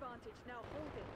advantage. Now hold it.